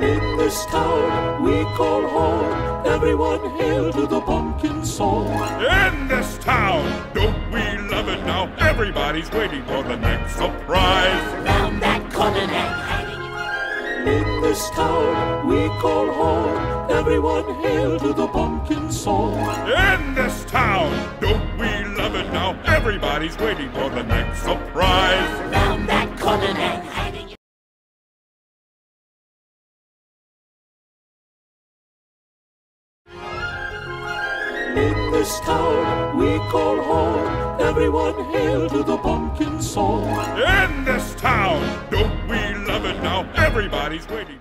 In this town we call home, everyone hail to the pumpkin song. In this town, don't we love it now? Everybody's waiting for the next surprise. Round that corner hiding. In this town we call home, everyone hail to the pumpkin song. In this town, don't we love it now? Everybody's waiting for the next surprise. In this town we call home, everyone hail to the pumpkin song. In this town, don't we love it now? Everybody's waiting